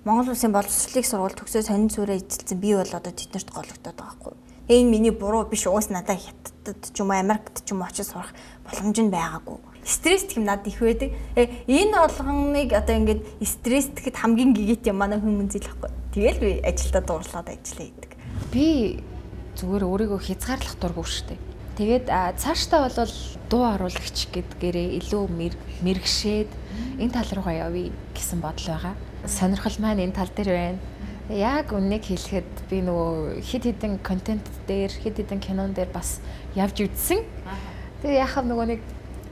Монгол улсын боловсролыг сургууль төгсөө сонин сүрээ эзэлсэн би бол одоо тэднэрт гологдоод байгаа хгүй. Энэ миний буруу биш уус надад хятадд ч юм уу Америкт ч юм уу очиж сурах боломж нь байгаагүй. Стресс гэх юм надад их байдаг. Э, энэ болгоныг одоо ингээд стресс гэхэд хамгийн гэгет юм манай хүмүүс зил ахгүй. Тэгэл би ажилдаа дуурлаад ажиллаа идэг. Би зүгээр өөрийгөө хязгаарлах дурггүй шүү дээ. Тэгээд цаашдаа бол дуу оруулагч гэдгээрээ илүү мэрэгшээд энэ тал руугаа явъя гэсэн бодол байгаа сонирхол маань энэ тал дээр байна. Яг үннийг хэлэхэд би нөгөө хит хитэн контент дээр, хит хитэн кинон дээр бас явж үзсэн. Тэгээ яхав нөгөө нэг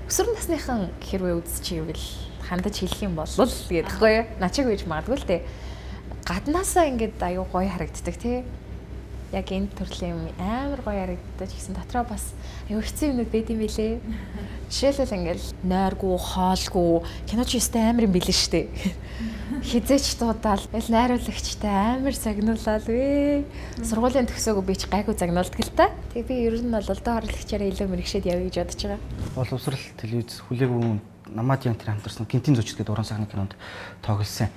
өсвөр насныхан хэрвээ үзчихвэл хандаж хэлэх юм бол гэдэггүй юу? Начиг үйж магадгүй л дээ. Гаднаасаа ингээд аюу гоё харагддаг тий яг энэ төрлийн юм амар гоё харагдаж гисэн дотроо бас аюу хэцүү юмуд байд юм билэ. Жишээлбэл ингээл нойргүй, хоолгүй кино ч өстэй амар юм билээ штэ. Хизээч дуудаал ил найруулагчтай амар загнуулаад вэ. Сургуулийн төгсөөг би ч гайгүй загнуулдаг л та. Тэг би ер нь бол олдоо хорлогчаараа илүү мэрэгшээд явъя гэж бодож байгаа. Боловсрал телевиз хүлээгүй намаад ян тэр хамтарсан гинтийн зочд гэдэг уран сайхны кинонд тоглосон.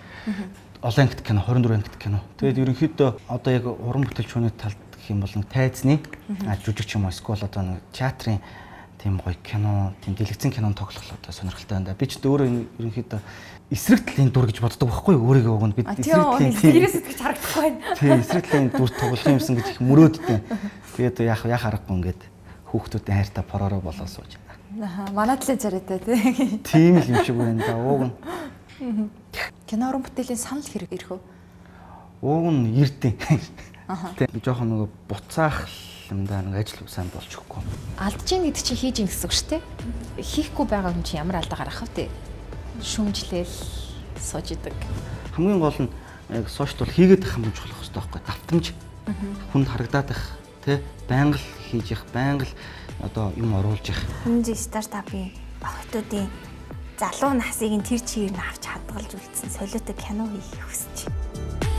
Олон ангит кино 24 ангит кино. Тэгээд ерөнхийдөө одоо яг уран бүтээлч хүний талд гэх юм бол нэг тайзны жүжигч юм уу эсвэл одоо нэг театрын тийм гоё кино, тийм дэлгэцэн кинонд тоглох л одоо сонирхолтой байна. Би ч өөрөө ерөнхийдөө эсрэг талын дур гэж боддог байхгүй юу? Өөрийгөө өгнө. Би эсрэг талын тэрээс итгэж харагдахгүй байна. Тийм, эсрэг талын дур тоглох юмсан гэж их мөрөөддөг. Тэгээд яах яах аргагүй ингээд хүүхдүүдийн хайртай поророо болоо сууж байна. Аа, манай талын царайтай тий. Тийм л юм шиг байна да. Ууг нь. Кино уран бүтээлийн санал хэрэг ирэх үү? Ууг нь эрдэн. Аа. Би жоохон нөгөө буцаах юмдаа нэг ажил сайн болж өгөхгүй. Алдж ийн гэдэг чинь хийж ийн гэсэн үг шүү дээ. Хийхгүй байгаа хүн чинь ямар алдаа гарах вэ? Шүмжлээл сууж идэг. Хамгийн гол нь яг сошиал бол хийгээд их хамгийн чухал хэрэгтэй байхгүй. Давтамж. Хүнд харагдаад их тий байнга л хийж явах, байнга л одоо юм оруулж явах. Хүн стартапын багтуудын залуу насыг нь тэр чигээр нь авч хадгалж үлдсэн солиотой кино хийх хүсэж байна.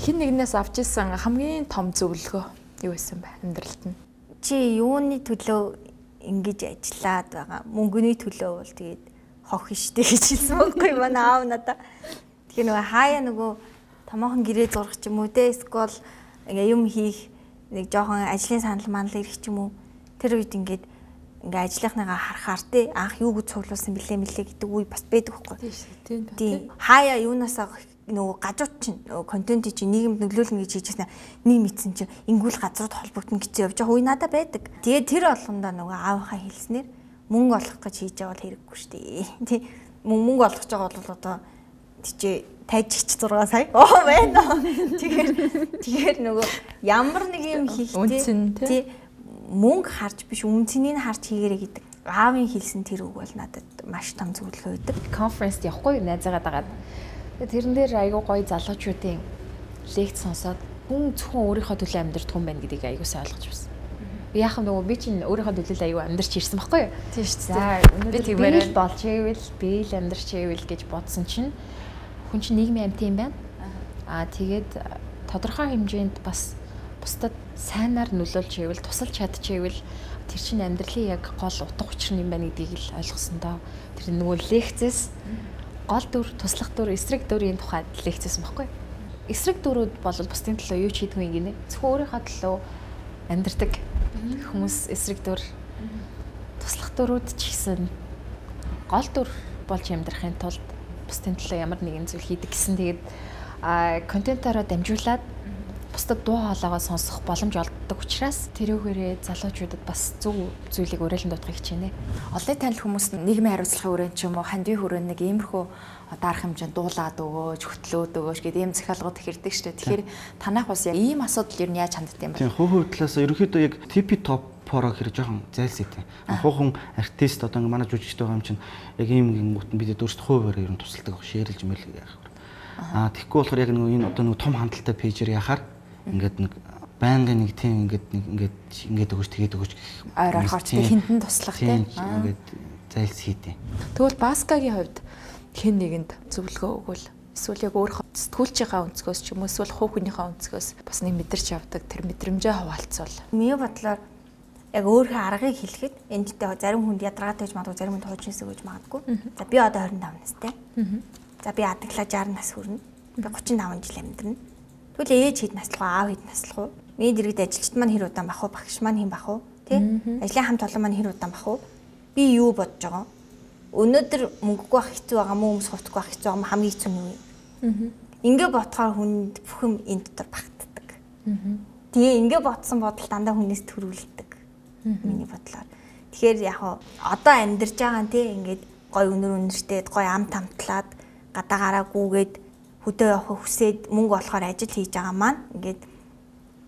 хин нэгнээс авч исэн хамгийн том зөвлөгөө юу байсан бэ амьдралд нь? Чи юуны төлөө ингэж ажиллаад байгаа? Мөнгөний төлөө бол тэгээд хохин штэ гэж хэлсэн байхгүй манай аав надаа. Тэгэхээр нөгөө хаяа нөгөө томоохон гэрээ зурах ч юм уу те эсвэл ингээ юм хийх нэг жоохон ажлын санал манал ирэх ч юм уу тэр үед ингээд ингээ ажлынхныгаа харахаар те анх юу гэж цуглуулсан бэлээ мэлээ гэдэг үе бас байдаг байхгүй. Тийм тийм. Хаяа юунасаа нөгөө гажууд чинь нөгөө контентыг чинь нийгэмд нөлөөлнө гэж хийжсэн нэг мэдсэн чинь ингүүл газрууд холбогдно гэсэн явж байгаа үе надад байдаг. Тэгээд тэр болгондоо нөгөө аавынхаа хэлснээр мөнгө олох гэж хийж байгаа бол хэрэггүй шүү дээ. [laughs] Тий мөнгө олох гэж байгаа бол одоо тийчээ тайжигч 6 сая. [laughs] Оо байна. Тэгэхээр тэгэхээр нөгөө ямар нэг юм хийхдээ тий мөнгө харж биш үнцнийг харж хийгэрэй гэдэг. Аавын хэлсэн тэр үг бол надад маш том зөвлөгөө өгдөг. Конференст явахгүй найзаагаа дагаад Тэрэн дээр айгүй гоё залуучуудын лекц сонсоод хүн зөвхөн өөрийнхөө төлөө амьдрэх хүн байна гэдгийг сайн ойлгож байсан. Би яхаа нөгөө би чинь өөрийнхөө төлөө айгүй амьдрч ирсэн байхгүй юу? Тийм шүү дээ. Би тэгмээр болж ивэл би л амьдрч ивэл гэж бодсон чинь хүн чинь нийгмийн амьт юм байна. Аа тэгээд тодорхой хэмжээнд бас бусдад сайнаар нөлөөлж ивэл тусалж чадчихвэл тэр чинь амьдралын яг гол утга учир юм байна гэдгийг л ойлгосон доо. Тэр нөгөө лекцээс гол дүр, туслах дүр, эсрэг дүрийн тухайд лекцсэн байхгүй. Эсрэг дүрүүд бол бусдын төлөө юу ч хийдгүй юм гинэ. Зөвхөн өөрийнхөө төлөө амьдрдаг хүмүүс эсрэг дүр. Туслах дүрүүд ч гэсэн гол дүр болж амьдрахын тулд бусдын төлөө ямар нэгэн зүйл хийдэг гэсэн тэгээд а контентаараа дамжуулаад бусдад дуу хоолойгоо сонсох боломж олддог учраас тэрүүгээрээ залуучуудад бас зөв зүйлийг уриалан дуудахыг хичээнэ. Олон танил хүмүүс нийгмийн хариуцлагын хүрээнд ч юм уу хандив хүрээнд нэг иймэрхүү дарах хэмжээнд дуулаад өгөөж, хөтлөөд өгөөж гэдэг ийм захиалгууд хэрдэг шүү дээ. Тэгэхээр танах бас яг ийм асуудал ер нь яаж ханддаг юм бэ? Тийм хувь хувьдлаас ерөөхдөө яг TP top поро хэрэг жоохон зайлсхий тийм. Хуучин артист одоо ингээ манай жүжигчтэй байгаа юм чинь яг ийм гингүүт бид өөрсдөө хуваараа ер нь тусалдаг, шеэрлж мэл яах. Аа тэгэхгүй болохоор яг нэг энэ одоо нэг том хандлттай пэйжээр яхаар ингээд нэг байнгын нэг тийм ингээд нэг ингээд ингээд өгч тэгээд өгч гэх ойр орохоор ч хинтэн туслах тийм ингээд зайлс хийдیں۔ Тэгвэл Баскагийн хувьд хэн нэгэнд зөвлөгөө өгвөл эсвэл яг өөрөө сэтгүүлчийнхаа өнцгөөс ч юм уу эсвэл хувь хүнийхээ өнцгөөс бас нэг мэдэрч явдаг тэр мэдрэмжээ хуваалцвал. Миний бодлоор яг өөрийнхөө аргыг хэлэхэд энд дэ зарим хүнд ядаргаатай гэж магадгүй зарим хүнд хуучинсэг гэж магадгүй. За би одоо 25 настай. За би адаглаа 60 нас хүрнэ. Би 35 жил амьдрна. Тэгвэл ээж хэд наслах уу, аав хэд наслах уу? Миний дэргэд ажилчид маань хэр удаан бах уу, багш маань хэн бах уу? Тэ? Ажлын хамт олон маань хэр удаан бах уу? Би юу бодож байгаа? Өнөөдөр мөнгөгүй байх хэцүү байгаа мó хүмүүс хувцгүй байх хэцүү байгаа хамгийн хэцүү нь юу? Ингээ бодохоор хүнд бүх юм энэ дотор багтдаг. Тэгээ ингээ бодсон бодол дандаа хүнээс төрүүлдэг. Миний бодлоор. Тэгэхээр яг одоо амьдарч байгаа нь тий ингээд гой өнөр өнөртэй гой ам тамтлаад гадаагаараа гүүгээд хөдөө явах хүсээд мөнгө олохоор ажил хийж байгаа маань ингээд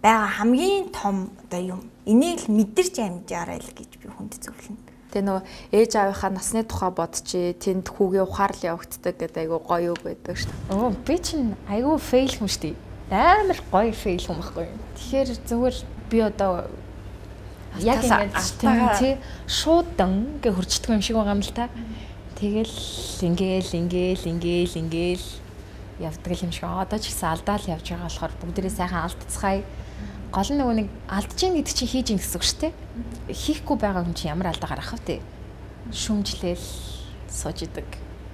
байгаа хамгийн том одоо юм. Энийг л мэдэрч амжаарай л гэж би хүнд зөвлөнө. Тэгээ нөгөө ээж аавынхаа насны тухай бодчих, тэнд хүүгээ ухаарлын явагддаг гэдэг айгу гоё үг байдаг шүү дээ. Оо би чинь айгу фейл хүн шүү дээ. Амар гоё фейл хүн байхгүй. Тэгэхээр зүгээр би одоо яг ингэж тий шуудан гэж хурцдаг юм шиг байгаа юм л та. Тэгэл ингээл ингээл ингээл ингээл явдаг юм шиг одоо ч гэсэн алдаал явж байгаа болохоор бүгдээрээ сайхан алдцгаая. Гол нь нөгөө нэг алдчихин гэдэг чинь хийж ин гэсэн үг шүү дээ. Хийхгүй байгаа хүн чинь ямар алдаа гарах вэ? Шүмжлээл сууж идэг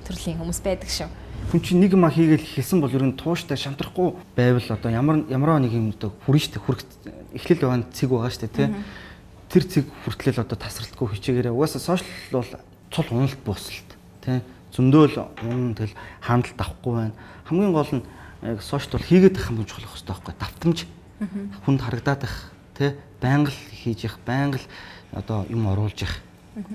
төрлийн хүмүүс байдаг шүү. Хүн чинь нэг юм хийгээл хэлсэн бол ер нь тууштай шамтрахгүй байвал одоо ямар ямар нэг юм одоо хүрэн штэ хүрх эхлэл байгаа цэг байгаа штэ тий. Тэр цэг хүртлэл одоо тасралтгүй хичээгээрээ угаасаа сошиал бол цул уналт буусалт тий. Зөндөөл унан тэл хандлт авахгүй байна. Хамгийн гол нь яг сошиал бол хийгээд байх юм чухал хэрэгтэй байхгүй давтамж. Хүнд харагдаад байх тий байнга л хийж явах байнга л одоо юм оруулж явах.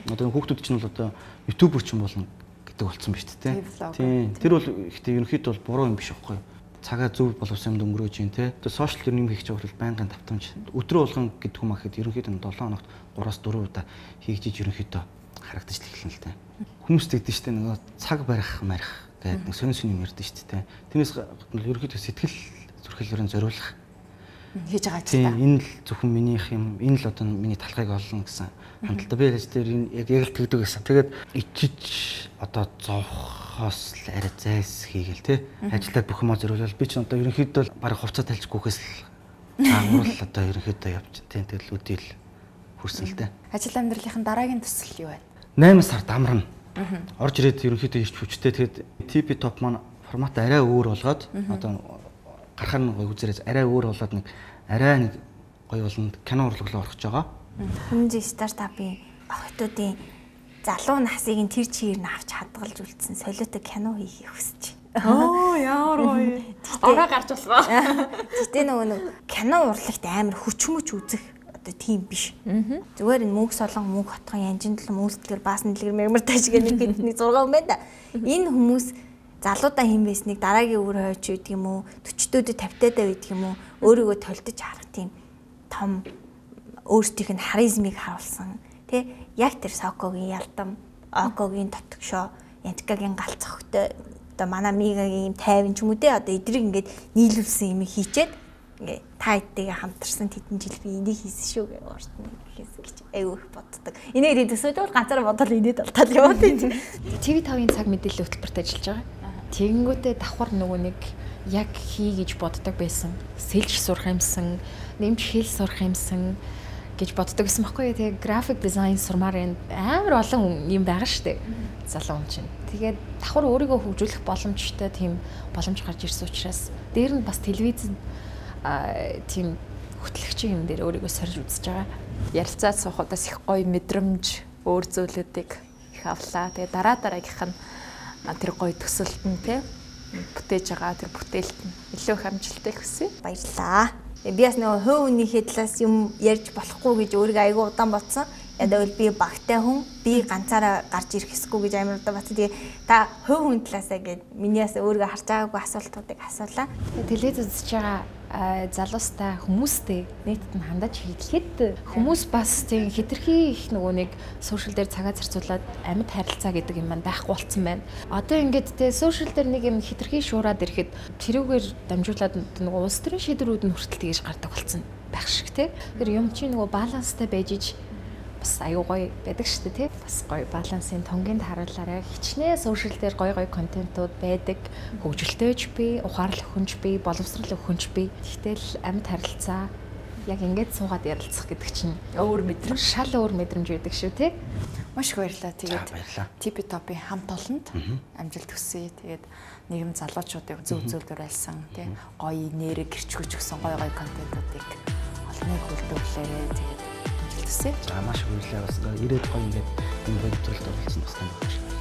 Одоо хүүхдүүд чинь бол одоо ютубер ч юм болно гэдэг болсон биз дээ тий. Тэр бол ихтэй ерөнхийдөө бол буруу юм биш байхгүй цагаа зөв боловсон юмд өнгөрөөж юм те. Тэгээ сошиал нь юм хийж байгаа бол байнгын давтамж. Өдрөө болгон гэдэг юм ахэд ерөнхийдөө 7 хоногт 3-аас 4 удаа хийж иж ерөнхийдөө харагдаж эхэлнэ л те. Хүмүүс тэгдэж штэ нөгөө цаг барих марих нэг сонин сонин юм ярьдэн штэ те. Тэрнээс ерөнхийдөө сэтгэл зүрхлээрэн зориулах хийж байгаа ч та. Энэ л зөвхөн минийх юм. Энэ л одоо миний талхайг олно гэсэн хандлага. Би яаж тэр яг яг л тэгдэг гэсэн. Тэгээд ичиж одоо зовхоос л арай зайс хийгээл те. Ажилдаа бүх юмаа зориулал би ч одоо ерөнхийдөө баг хувцас талжгүйхээс л агуурл одоо ерөнхийдөө явж тийм тэгэл үдэл хүрсэн л дээ. Ажил амьдралынхын дараагийн төсөл юу вэ? 8 сард амарна. Орж ирээд ерөнхийдөө ирч хүчтэй тэгээд TP top маань формат арай өөр болгоод одоо гарахаар нь гоё үзээрээс арай өөр болоод нэг арай нэг гоё болонд кино урлаглуу орох гэж байгаа. Хүмүүжи стартапын охтуудын залуу насыг нь тэр чигээр нь авч хадгалж үлдсэн солиотой кино хийхийг хүсэж байна. Оо ямар гоё. Ороо гарч болохоо. Гэтэ [laughs] нөгөө нэг кино урлагт амар хүчмөч үзэх одоо тийм биш. Зүгээр энэ мөнх солон мөнх хотхон янжин толон мүүлтгэр баасан дэлгэр мэрмэр гэх нэг нэг 6 хүн байна да. Энэ хүмүүс залуудаа хэм байсныг дараагийн өвөр хойч гэдэг юм уу? 40-дөд 50-тадаа байдаг юм уу? Өөрийгөө толдож харах тийм том өөрсдийнх нь харизмыг харуулсан. Тий яг тэр сокогийн ялдам окогийн тотгшоо янтгагийн галцохтой одоо манай мигагийн юм тайван ч юм уу те одоо эдрийг ингээд нийлүүлсэн юм хийчээд ингээ та эдтэйгээ хамтарсан тэдэн жил би энийг хийсэн шүү гэж ууртна гэхээс гэж айгүй их боддог. Энийг дэдсүүд бол ганцаараа бодол инээд болтал яваад тийм. TV5-ын цаг мэдээллийн хөтөлбөрт ажиллаж байгаа. Тэгэнгүүтээ давхар нөгөө нэг яг хий гэж боддог байсан. Сэлж сурах юмсан, нэмж хэл сурах юмсан гэж боддог байсан байхгүй тэгээ график дизайн сурмаар амар олон юм байгаа штэ залуу хүн чинь тэгээд давхар өөрийгөө хөгжүүлэх боломжтой тийм боломж гарч ирсэн учраас дээр нь бас телевизэнд тийм хөтлөгчийн юм дээр өөрийгөө сорж үзэж байгаа. Ярилцаад суухудаас их гоё мэдрэмж, өөр зүйлүүдийг их авлаа. Тэгээ дараа дараагийнх нь тэр гоё төсөлд нь те бүтээж байгаа тэр бүтээлт нь илүү их амжилттай хүсье. Баярлаа. Би бас нөгөө хувь хүнийхээ талаас юм ярьж болохгүй гэж өөрийгөө айгүй удаан бодсон. Ядаа бол би багтай хүн, би ганцаараа гарч ирэх хэсгүй гэж амар удаа бодсон. Тэгээ та хувь хүн талаасаа гээд минийас өөрийгөө харж байгаагүй асуултуудыг асуулаа. Телевиз үзэж байгаа залуустай хүмүүстэй нийтэд нь хандаж хэлэхэд хүмүүс бас тийм хитрхи их нөгөө нэг сошиал дээр цагаа зарцуулаад амьд харилцаа гэдэг юм маань байхгүй болцсон байна. Одоо ингээд те сошиал дээр нэг юм хитрхи шуураад ирэхэд тэрүүгээр дамжуулаад нөгөө улс төрийн шийдвэрүүд нь хүртэл тэгэж гардаг болцсон байх шиг те. Тэр юм чи нөгөө баланстай байж иж бас аюу гоё байдаг шүү дээ тий. Бас гоё балансын тонгийн харуулаарай. Хичнээн сошиал дээр гоё гоё контентууд байдаг. Хөгжилтэйч би, ухаарлах хүнч би, боловсрал өгөхүнч би. Тэгтэл амьд харилцаа яг ингээд суугаад ярилцах гэдэг чинь өөр мэдрэмж, шал өөр мэдрэмж байдаг шүү тий. Маш их баярлалаа. Тэгээд Типи топын хамт олонд амжилт хүсье. Тэгээд нийгэм залуучуудыг зөв зөвлөөр альсан тий. Гоё нэрэг гэрчгөж өгсөн гоё гоё контентуудыг олныг хөлдөвлөөрэй. Тэгээд амжилт хүсье. За маш баярлалаа. Бас ирээд гоё ингээд энэ бодлолд оролцсон бас танд баярлалаа.